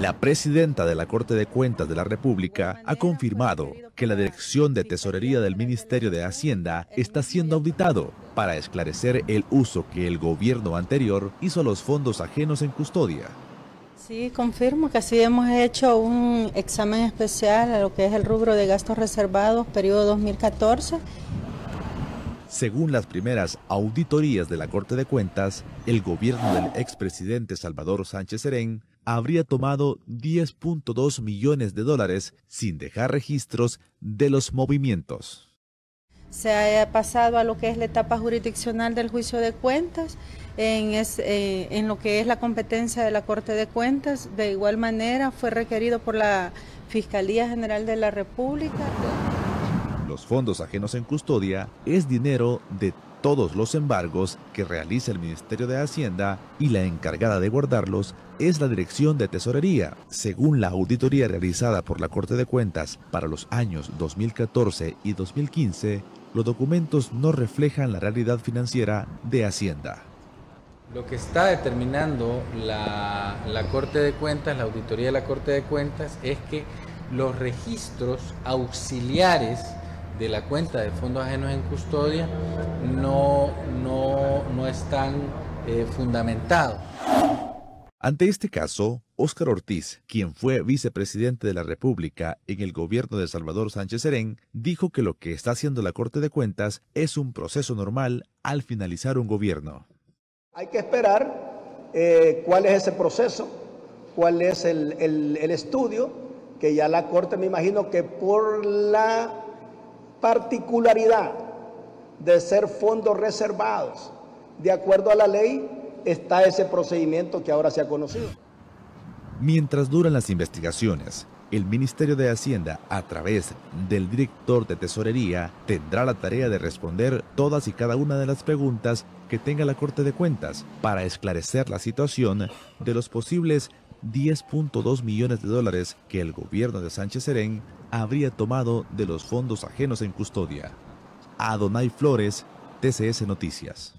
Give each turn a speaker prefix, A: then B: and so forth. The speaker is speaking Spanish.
A: La presidenta de la Corte de Cuentas de la República ha confirmado que la Dirección de Tesorería del Ministerio de Hacienda está siendo auditado para esclarecer el uso que el gobierno anterior hizo a los fondos ajenos en custodia.
B: Sí, confirmo que así hemos hecho un examen especial a lo que es el rubro de gastos reservados, periodo 2014.
A: Según las primeras auditorías de la Corte de Cuentas, el gobierno del expresidente Salvador Sánchez Serén habría tomado 10.2 millones de dólares sin dejar registros de los movimientos.
B: Se ha pasado a lo que es la etapa jurisdiccional del juicio de cuentas, en, eh, en lo que es la competencia de la Corte de Cuentas. De igual manera fue requerido por la Fiscalía General de la República.
A: Los fondos ajenos en custodia es dinero de todos los embargos que realiza el Ministerio de Hacienda y la encargada de guardarlos es la Dirección de Tesorería. Según la auditoría realizada por la Corte de Cuentas para los años 2014 y 2015, los documentos no reflejan la realidad financiera de Hacienda.
C: Lo que está determinando la, la Corte de Cuentas, la auditoría de la Corte de Cuentas, es que los registros auxiliares de la cuenta de fondos ajenos en custodia no, no, no están eh, fundamentados.
A: Ante este caso, Óscar Ortiz, quien fue vicepresidente de la República en el gobierno de Salvador Sánchez Serén, dijo que lo que está haciendo la Corte de Cuentas es un proceso normal al finalizar un gobierno.
D: Hay que esperar eh, cuál es ese proceso, cuál es el, el estudio, que ya la Corte me imagino que por la particularidad de ser fondos reservados. De acuerdo a la ley está ese procedimiento que ahora se ha conocido.
A: Mientras duran las investigaciones, el Ministerio de Hacienda, a través del director de Tesorería, tendrá la tarea de responder todas y cada una de las preguntas que tenga la Corte de Cuentas para esclarecer la situación de los posibles 10.2 millones de dólares que el gobierno de Sánchez Serén habría tomado de los fondos ajenos en custodia. Adonai Flores, TCS Noticias.